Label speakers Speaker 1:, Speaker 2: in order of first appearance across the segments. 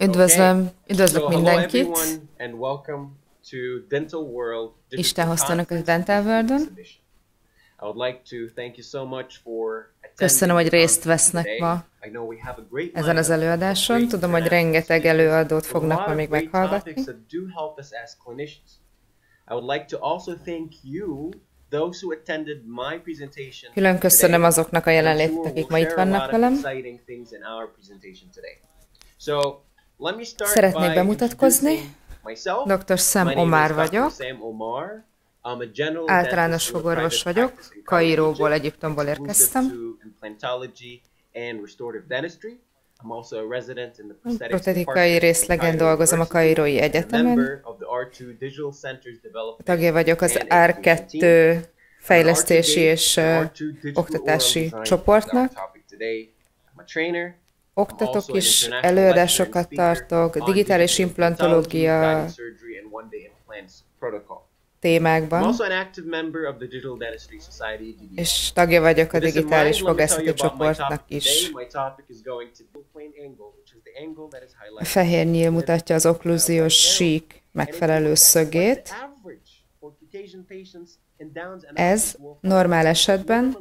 Speaker 1: Üdvözlöm, üdvözlök
Speaker 2: So,
Speaker 1: mindenkit.
Speaker 2: World
Speaker 1: Isten hozta önöket
Speaker 2: Conference
Speaker 1: Dental World-on.
Speaker 2: attending
Speaker 1: Köszönöm, hogy részt vesznek ma
Speaker 2: a
Speaker 1: ezen az előadáson. Tudom, hogy rengeteg előadót
Speaker 2: a
Speaker 1: fognak ma még meghallgatni. Külön köszönöm azoknak a jelenlétet, akik ma itt
Speaker 2: a
Speaker 1: vannak velem.
Speaker 2: So,
Speaker 1: Szeretnék bemutatkozni. Dr. Sam Omar vagyok. Általános fogorvos vagyok. Kairóból, Egyiptomból érkeztem. Protetikai részlegen dolgozom a Kairói Egyetemen.
Speaker 2: member of the R2 Digital Centers Development
Speaker 1: Tagja vagyok az
Speaker 2: and Education
Speaker 1: R2
Speaker 2: team.
Speaker 1: fejlesztési
Speaker 2: R2
Speaker 1: és
Speaker 2: Gate,
Speaker 1: ö,
Speaker 2: R2 Digital
Speaker 1: oktatási csoportnak. Oktatok is, előadásokat tartok, digitális implantológia témákban, és tagja vagyok a digitális fogászati csoportnak is. A fehér nyíl mutatja az okkluziós sík megfelelő szögét. Ez normál esetben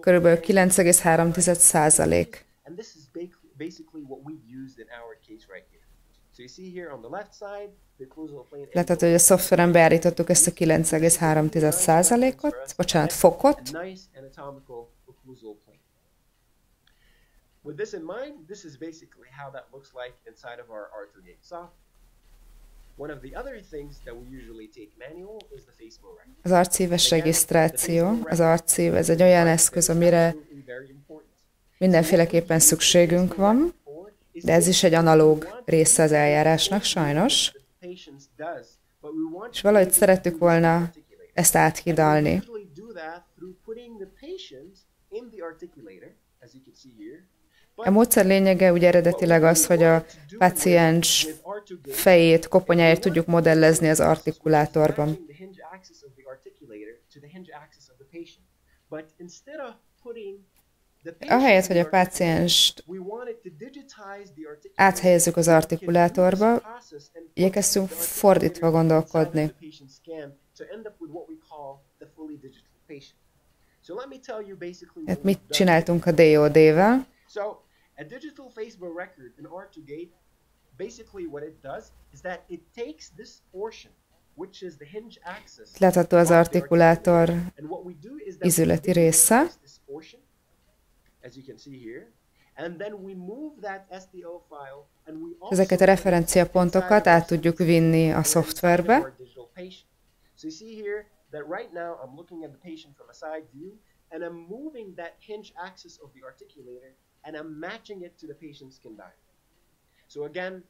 Speaker 1: kb. 9,3 százalék.
Speaker 2: And this is ba- basically what we used in our case right here. So you see here on the left side, the occlusal plane
Speaker 1: Látható, hogy a szoftveren beállítottuk ezt a 9,3 százalékot, bocsánat, fokot.
Speaker 2: With this in mind, this is basically how that looks like inside of our R2 software. One of the other things that we usually take manual is the Facebook.
Speaker 1: Az arcíves regisztráció, az arcív, ez egy olyan eszköz, amire mindenféleképpen szükségünk van, de ez is egy analóg része az eljárásnak, sajnos. És valahogy szerettük volna ezt áthidalni. A módszer lényege ugye eredetileg az, hogy a paciens fejét, koponyáját tudjuk modellezni az artikulátorban. Ahelyett, hogy a pácienst áthelyezzük az artikulátorba, igyekeztünk fordítva gondolkodni. Hát mit csináltunk a DOD-vel?
Speaker 2: A digital Facebook record in R2 Gate, basically what it does is that it takes this portion, which is the hinge axis.
Speaker 1: Látható az artikulátor
Speaker 2: articulator. And as you can see here, and then we move that SDO file, and we also
Speaker 1: Ezeket a referenciapontokat át tudjuk vinni a szoftverbe,
Speaker 2: our digital patient. So you see here that right now I'm looking at the patient from a side view and I'm moving that hinge axis of the articulator and I'm matching it to the patient's skin diagram. So again,